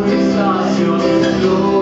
único arquitecto your toca